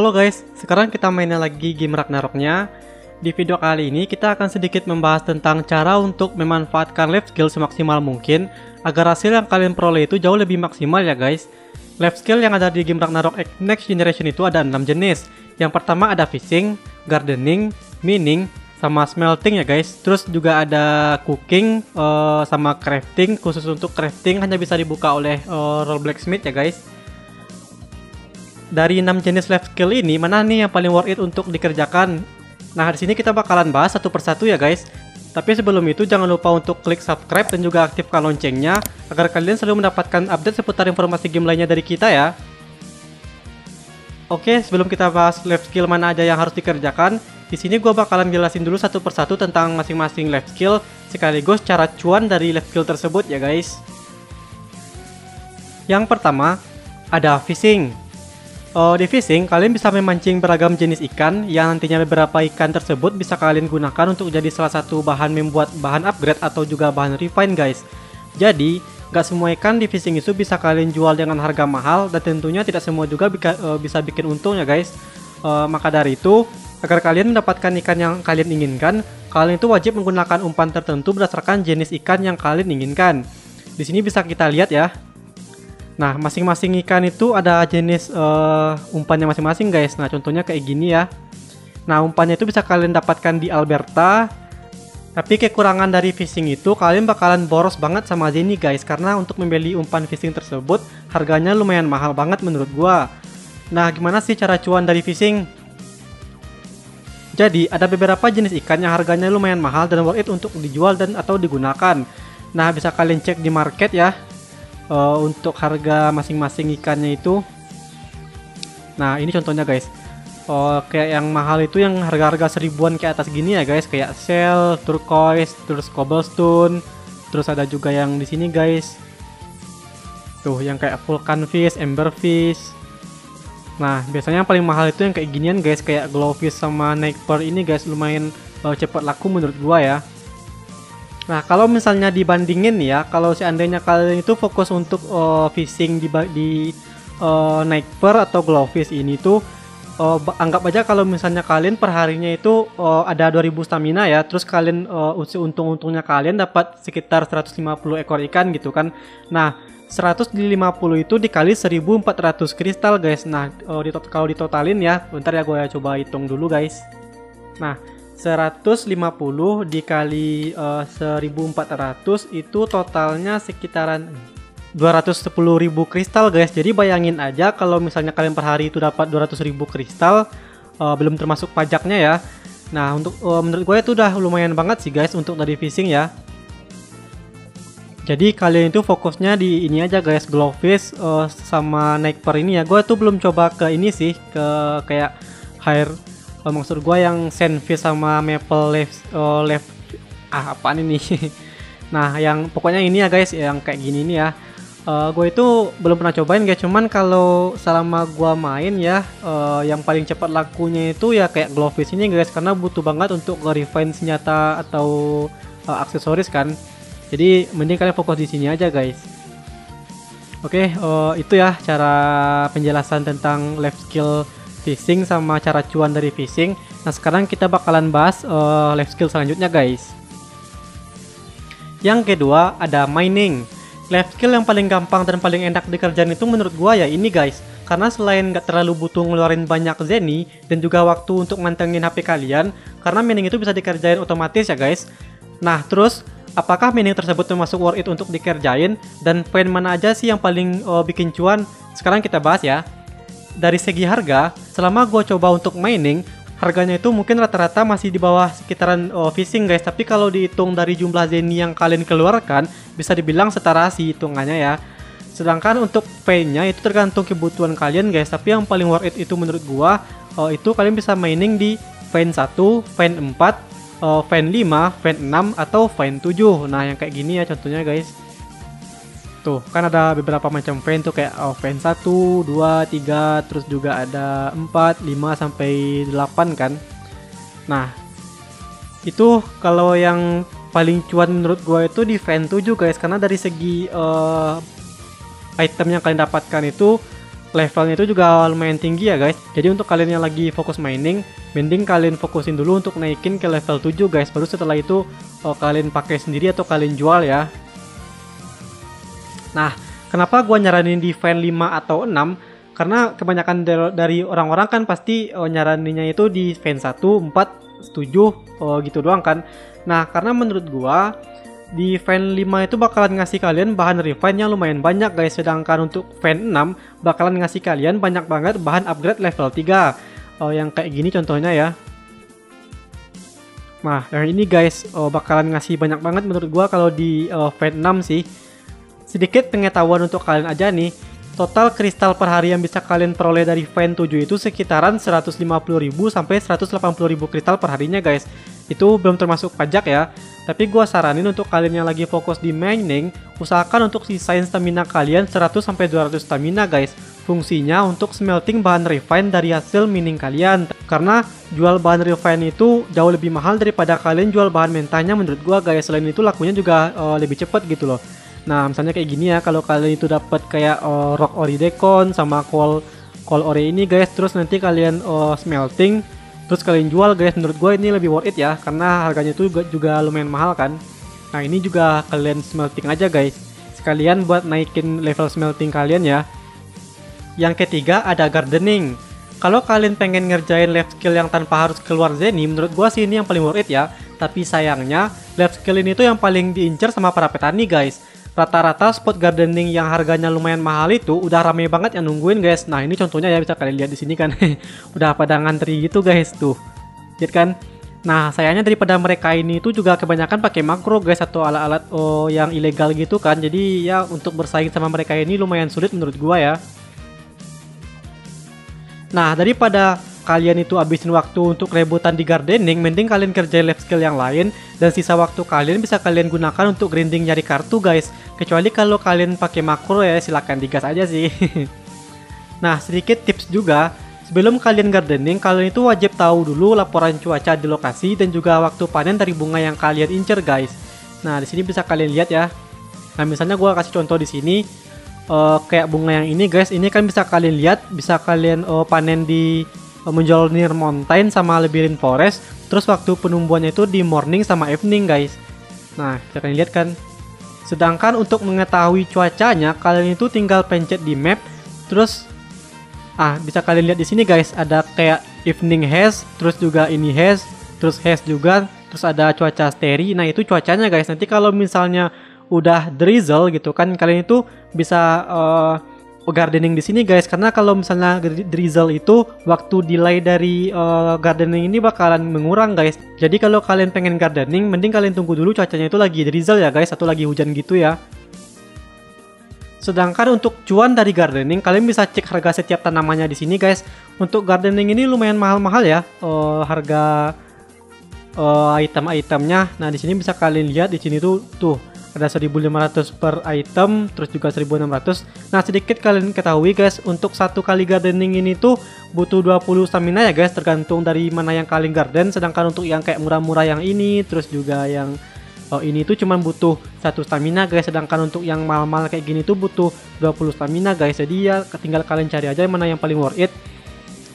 Halo guys, sekarang kita mainnya lagi game Ragnaroknya. Di video kali ini kita akan sedikit membahas tentang cara untuk memanfaatkan life skill semaksimal mungkin agar hasil yang kalian peroleh itu jauh lebih maksimal ya guys. Life skill yang ada di game Ragnarok Next Generation itu ada 6 jenis. Yang pertama ada fishing, gardening, mining, sama smelting ya guys. Terus juga ada cooking uh, sama crafting. Khusus untuk crafting hanya bisa dibuka oleh uh, role blacksmith ya guys dari 6 jenis life skill ini mana nih yang paling worth it untuk dikerjakan? Nah, di sini kita bakalan bahas satu persatu ya guys. Tapi sebelum itu jangan lupa untuk klik subscribe dan juga aktifkan loncengnya agar kalian selalu mendapatkan update seputar informasi game lainnya dari kita ya. Oke, sebelum kita bahas life skill mana aja yang harus dikerjakan, di sini gue bakalan jelasin dulu satu persatu tentang masing-masing life skill sekaligus cara cuan dari life skill tersebut ya guys. Yang pertama, ada fishing. Uh, di fishing, kalian bisa memancing beragam jenis ikan yang nantinya beberapa ikan tersebut bisa kalian gunakan untuk jadi salah satu bahan membuat bahan upgrade atau juga bahan refine guys. Jadi, gak semua ikan di fishing itu bisa kalian jual dengan harga mahal dan tentunya tidak semua juga bika, uh, bisa bikin untung ya guys. Uh, maka dari itu, agar kalian mendapatkan ikan yang kalian inginkan, kalian itu wajib menggunakan umpan tertentu berdasarkan jenis ikan yang kalian inginkan. Di sini bisa kita lihat ya, Nah, masing-masing ikan itu ada jenis uh, umpannya masing-masing guys. Nah, contohnya kayak gini ya. Nah, umpannya itu bisa kalian dapatkan di Alberta. Tapi kekurangan dari fishing itu kalian bakalan boros banget sama Jenny guys karena untuk membeli umpan fishing tersebut harganya lumayan mahal banget menurut gua. Nah, gimana sih cara cuan dari fishing? Jadi, ada beberapa jenis ikan yang harganya lumayan mahal dan worth it untuk dijual dan atau digunakan. Nah, bisa kalian cek di market ya uh, untuk harga masing-masing ikannya itu. Nah ini contohnya guys. Uh, kayak yang mahal itu yang harga-harga seribuan ke atas gini ya guys. Kayak shell, turquoise, terus cobblestone terus ada juga yang di sini guys. Tuh yang kayak vulcan fish, ember fish. Nah biasanya yang paling mahal itu yang kayak ginian guys. Kayak glowfish sama per ini guys. Lumayan uh, cepat laku menurut gua ya Nah, kalau misalnya dibandingin ya, kalau seandainya kalian itu fokus untuk uh, fishing di di uh, naik per atau glowfish ini tuh uh, anggap aja kalau misalnya kalian perharinya itu uh, ada 2000 stamina ya, terus kalian uh, untung-untungnya kalian dapat sekitar 150 ekor ikan gitu kan. Nah, 150 itu dikali 1400 kristal guys. Nah, uh, kalau ditotalin ya, bentar ya gue coba hitung dulu guys. Nah, 150 dikali uh, eh, 1400 itu totalnya sekitaran 210.000 kristal guys. Jadi bayangin aja kalau misalnya kalian per hari itu dapat 200.000 kristal uh, belum termasuk pajaknya ya. Nah, untuk uh, menurut gue itu udah lumayan banget sih guys untuk dari fishing ya. Jadi kalian itu fokusnya di ini aja guys, glowfish uh, sama naik per ini ya. Gue tuh belum coba ke ini sih, ke kayak higher uh, maksud gue yang Sandfish sama Maple Leaf uh, Leaf ah apaan ini? Nah yang pokoknya ini ya guys yang kayak gini nih ya. Uh, gue itu belum pernah cobain guys. Cuman kalau selama gue main ya uh, yang paling cepat lakunya itu ya kayak glowfish ini guys. Karena butuh banget untuk refine senjata atau uh, aksesoris kan. Jadi mending kalian fokus di sini aja guys. Oke okay, uh, itu ya cara penjelasan tentang life skill fishing sama cara cuan dari fishing. Nah sekarang kita bakalan bahas uh, life skill selanjutnya guys. Yang kedua ada mining. Life skill yang paling gampang dan paling enak dikerjain itu menurut gua ya ini guys. Karena selain gak terlalu butuh ngeluarin banyak zeni dan juga waktu untuk mantengin HP kalian, karena mining itu bisa dikerjain otomatis ya guys. Nah terus apakah mining tersebut termasuk worth it untuk dikerjain dan poin mana aja sih yang paling uh, bikin cuan? Sekarang kita bahas ya dari segi harga, selama gue coba untuk mining, harganya itu mungkin rata-rata masih di bawah sekitaran uh, fishing guys. Tapi kalau dihitung dari jumlah zeni yang kalian keluarkan, bisa dibilang setara sih hitungannya ya. Sedangkan untuk nya itu tergantung kebutuhan kalian guys. Tapi yang paling worth it itu menurut gua uh, itu kalian bisa mining di vein 1, vein 4, uh, vein 5, vein 6 atau vein 7. Nah, yang kayak gini ya contohnya guys. Tuh, kan ada beberapa macam fan tuh kayak oh, fan 1, 2, 3, terus juga ada 4, 5 sampai 8 kan. Nah, itu kalau yang paling cuan menurut gue itu di fan 7 guys. Karena dari segi uh, item yang kalian dapatkan itu levelnya itu juga lumayan tinggi ya guys. Jadi untuk kalian yang lagi fokus mining mending kalian fokusin dulu untuk naikin ke level 7 guys. Baru setelah itu oh, kalian pakai sendiri atau kalian jual ya nah kenapa gua nyaranin di fan 5 atau 6 karena kebanyakan dari orang-orang kan pasti oh, nyaraninnya itu di fan 1, 4, 7 oh, gitu doang kan. Nah karena menurut gua di fan 5 itu bakalan ngasih kalian bahan refine yang lumayan banyak guys. Sedangkan untuk fan 6 bakalan ngasih kalian banyak banget bahan upgrade level 3 oh, yang kayak gini contohnya ya. Nah yang ini guys oh, bakalan ngasih banyak banget menurut gua kalau di uh, fan 6 sih sedikit pengetahuan untuk kalian aja nih Total kristal per hari yang bisa kalian peroleh dari fan 7 itu sekitaran 150.000 sampai 180.000 kristal per harinya guys. Itu belum termasuk pajak ya. Tapi gue saranin untuk kalian yang lagi fokus di mining, usahakan untuk sisain stamina kalian 100 sampai 200 stamina guys. Fungsinya untuk smelting bahan refine dari hasil mining kalian. Karena jual bahan refine itu jauh lebih mahal daripada kalian jual bahan mentahnya menurut gue guys. Selain itu lakunya juga uh, lebih cepat gitu loh. Nah, misalnya kayak gini ya, kalau kalian itu dapat kayak uh, rock ori decon sama coal coal ori ini guys, terus nanti kalian uh, smelting, terus kalian jual guys, menurut gue ini lebih worth it ya, karena harganya itu juga, juga lumayan mahal kan. Nah, ini juga kalian smelting aja guys, sekalian buat naikin level smelting kalian ya. Yang ketiga ada gardening. Kalau kalian pengen ngerjain life skill yang tanpa harus keluar Zeni, menurut gua sih ini yang paling worth it ya. Tapi sayangnya, life skill ini tuh yang paling diincar sama para petani guys rata-rata spot gardening yang harganya lumayan mahal itu udah rame banget yang nungguin guys. Nah ini contohnya ya bisa kalian lihat di sini kan, udah pada ngantri gitu guys tuh, lihat kan? Nah sayangnya daripada mereka ini itu juga kebanyakan pakai makro guys atau alat-alat oh, yang ilegal gitu kan. Jadi ya untuk bersaing sama mereka ini lumayan sulit menurut gua ya. Nah daripada kalian itu habisin waktu untuk rebutan di gardening, mending kalian kerjain life skill yang lain dan sisa waktu kalian bisa kalian gunakan untuk grinding nyari kartu guys. Kecuali kalau kalian pakai makro ya silahkan digas aja sih. nah sedikit tips juga, sebelum kalian gardening kalian itu wajib tahu dulu laporan cuaca di lokasi dan juga waktu panen dari bunga yang kalian incer guys. Nah di sini bisa kalian lihat ya. Nah misalnya gue kasih contoh di sini. Uh, kayak bunga yang ini guys. Ini kan bisa kalian lihat bisa kalian uh, panen di menjual Near Mountain sama Labyrinth Forest. Terus waktu penumbuhannya itu di morning sama evening guys. Nah kalian lihat kan? Sedangkan untuk mengetahui cuacanya kalian itu tinggal pencet di map. Terus ah bisa kalian lihat di sini guys. Ada kayak evening haze terus juga ini haze terus haze juga terus ada cuaca steri nah itu cuacanya guys. Nanti kalau misalnya udah drizzle gitu kan kalian itu bisa uh, gardening di sini guys. Karena kalau misalnya drizzle itu waktu delay dari uh, gardening ini bakalan mengurang guys. Jadi kalau kalian pengen gardening mending kalian tunggu dulu cuacanya itu lagi drizzle ya guys atau lagi hujan gitu ya. Sedangkan untuk cuan dari gardening kalian bisa cek harga setiap tanamannya di sini guys. Untuk gardening ini lumayan mahal-mahal ya uh, harga uh, item-itemnya. Nah di sini bisa kalian lihat di sini tuh tuh ada 1500 per item terus juga 1600 nah sedikit kalian ketahui guys untuk satu kali gardening ini tuh butuh 20 stamina ya guys tergantung dari mana yang kalian garden. Sedangkan untuk yang kayak murah-murah yang ini terus juga yang oh ini tuh cuman butuh satu stamina guys. Sedangkan untuk yang mal-mal kayak gini tuh butuh 20 stamina guys. Jadi ya tinggal kalian cari aja mana yang paling worth it.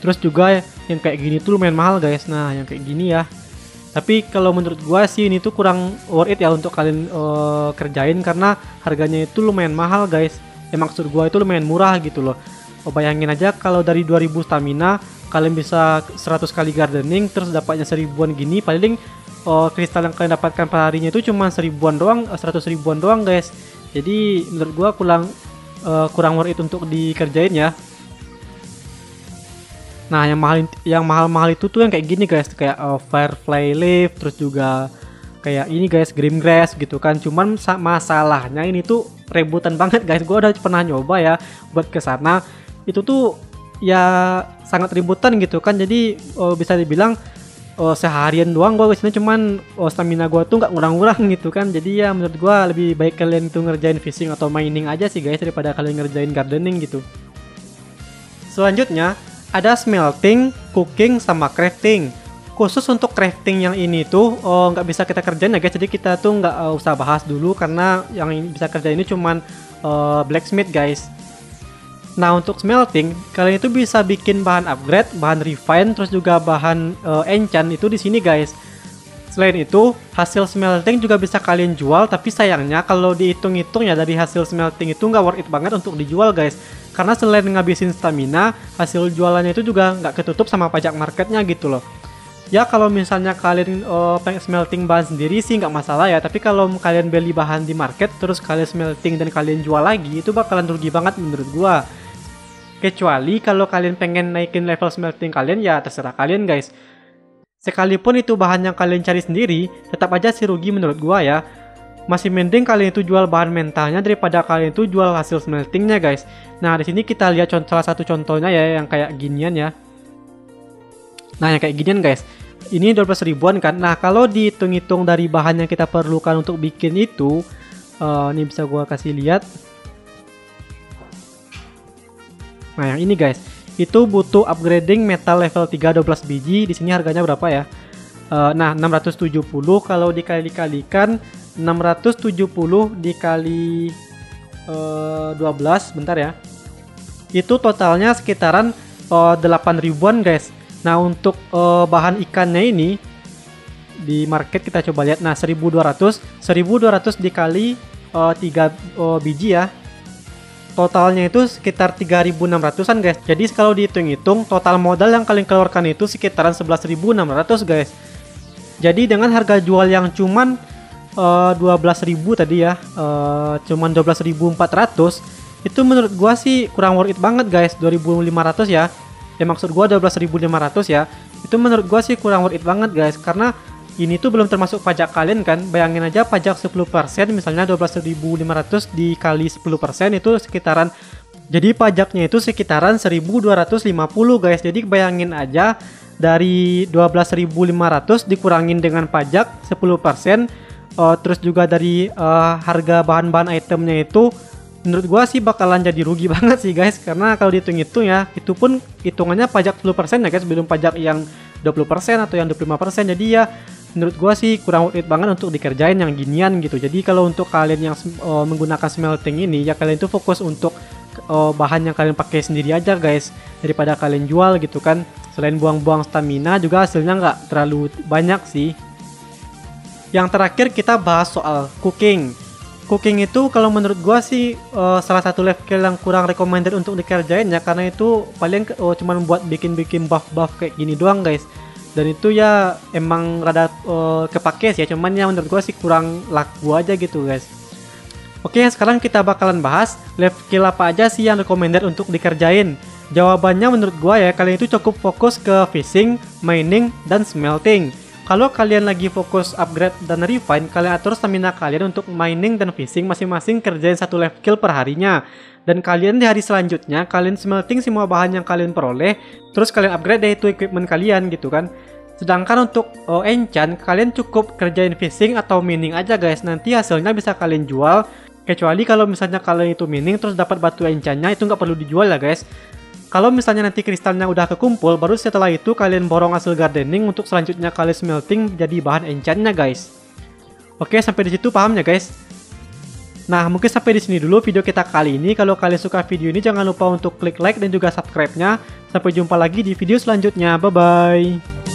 Terus juga yang kayak gini tuh lumayan mahal guys. Nah yang kayak gini ya tapi kalau menurut gua sih ini tuh kurang worth it ya untuk kalian uh, kerjain karena harganya itu lumayan mahal guys. Ya maksud gua itu lumayan murah gitu loh. Oh, bayangin aja kalau dari 2000 stamina kalian bisa 100 kali gardening terus dapatnya seribuan gini paling uh, kristal yang kalian dapatkan per harinya itu cuma seribuan doang, 100 eh, ribuan doang guys. Jadi menurut gua kurang uh, kurang worth it untuk dikerjain ya. Nah, yang mahal yang mahal-mahal itu tuh yang kayak gini guys, kayak uh, Firefly Leaf, terus juga kayak ini guys, Grim Grass gitu kan. Cuman masalahnya ini tuh rebutan banget guys. Gua udah pernah nyoba ya buat ke sana. Itu tuh ya sangat ributan gitu kan. Jadi uh, bisa dibilang oh, seharian doang gue ke sini cuman oh, stamina gue tuh nggak ngurang-ngurang gitu kan jadi ya menurut gue lebih baik kalian tuh ngerjain fishing atau mining aja sih guys daripada kalian ngerjain gardening gitu selanjutnya ada smelting, cooking, sama crafting. Khusus untuk crafting yang ini tuh oh, nggak bisa kita kerjain ya guys, jadi kita tuh nggak uh, usah bahas dulu karena yang bisa kerja ini cuman uh, blacksmith guys. Nah untuk smelting kalian itu bisa bikin bahan upgrade, bahan refine, terus juga bahan uh, enchant itu di sini guys. Selain itu hasil smelting juga bisa kalian jual, tapi sayangnya kalau dihitung-hitung ya dari hasil smelting itu nggak worth it banget untuk dijual guys. Karena selain ngabisin stamina, hasil jualannya itu juga nggak ketutup sama pajak marketnya gitu loh. Ya kalau misalnya kalian uh, pengen smelting bahan sendiri sih nggak masalah ya, tapi kalau kalian beli bahan di market terus kalian smelting dan kalian jual lagi itu bakalan rugi banget menurut gua. Kecuali kalau kalian pengen naikin level smelting kalian ya terserah kalian guys. Sekalipun itu bahan yang kalian cari sendiri, tetap aja sih rugi menurut gua ya. Masih mending kalian itu jual bahan mentalnya daripada kalian itu jual hasil smeltingnya guys. Nah di sini kita lihat contoh salah satu contohnya ya yang kayak ginian ya. Nah yang kayak ginian guys. Ini 12 ribuan kan. Nah kalau dihitung-hitung dari bahan yang kita perlukan untuk bikin itu, uh, ini bisa gua kasih lihat. Nah, yang ini guys, itu butuh upgrading metal level 3 12 biji. Di sini harganya berapa ya? Uh, nah, 670 kalau dikali-kalikan 670 dikali uh, 12 bentar ya. Itu totalnya sekitaran uh, 8 ribuan guys. Nah, untuk uh, bahan ikannya ini di market kita coba lihat. Nah, 1200, 1200 dikali uh, 3 uh, biji ya totalnya itu sekitar 3.600an guys jadi kalau dihitung-hitung total modal yang kalian keluarkan itu sekitaran 11.600 guys jadi dengan harga jual yang cuman uh, eh, 12.000 tadi ya. Uh, cuman 12.400 itu menurut gua sih kurang worth it banget guys. 2.500 ya. Ya maksud gua 12.500 ya. Itu menurut gua sih kurang worth it banget guys. Karena ini tuh belum termasuk pajak kalian kan? Bayangin aja pajak 10% misalnya 12.500 dikali 10% itu sekitaran jadi pajaknya itu sekitaran 1250 guys. Jadi bayangin aja dari 12.500 dikurangin dengan pajak 10% uh, terus juga dari uh, harga bahan-bahan itemnya itu menurut gua sih bakalan jadi rugi banget sih guys karena kalau dihitung-hitung ya itu pun hitungannya pajak 10% ya guys belum pajak yang 20% atau yang 25% jadi ya menurut gua sih kurang worth it banget untuk dikerjain yang ginian gitu. Jadi kalau untuk kalian yang uh, menggunakan smelting ini ya kalian itu fokus untuk uh, bahan yang kalian pakai sendiri aja guys daripada kalian jual gitu kan. Selain buang-buang stamina juga hasilnya nggak terlalu banyak sih. Yang terakhir kita bahas soal cooking. Cooking itu kalau menurut gua sih uh, salah satu level yang kurang recommended untuk dikerjain ya karena itu paling uh, cuman buat bikin-bikin buff-buff kayak gini doang guys. Dan itu ya emang rada uh, kepake sih ya cuman ya menurut gue sih kurang laku aja gitu guys. Oke sekarang kita bakalan bahas level skill apa aja sih yang recommended untuk dikerjain. Jawabannya menurut gue ya kalian itu cukup fokus ke fishing, mining, dan smelting kalau kalian lagi fokus upgrade dan refine, kalian atur stamina kalian untuk mining dan fishing masing-masing kerjain satu level skill per harinya. Dan kalian di hari selanjutnya, kalian smelting semua bahan yang kalian peroleh, terus kalian upgrade deh itu equipment kalian gitu kan. Sedangkan untuk oh, enchant, kalian cukup kerjain fishing atau mining aja guys. Nanti hasilnya bisa kalian jual. Kecuali kalau misalnya kalian itu mining terus dapat batu enchantnya, itu nggak perlu dijual ya guys. Kalau misalnya nanti kristalnya udah kekumpul, baru setelah itu kalian borong hasil gardening untuk selanjutnya kalian smelting jadi bahan enchantnya guys. Oke, sampai di situ paham ya guys? Nah, mungkin sampai di sini dulu video kita kali ini. Kalau kalian suka video ini, jangan lupa untuk klik like dan juga subscribe-nya. Sampai jumpa lagi di video selanjutnya. Bye-bye.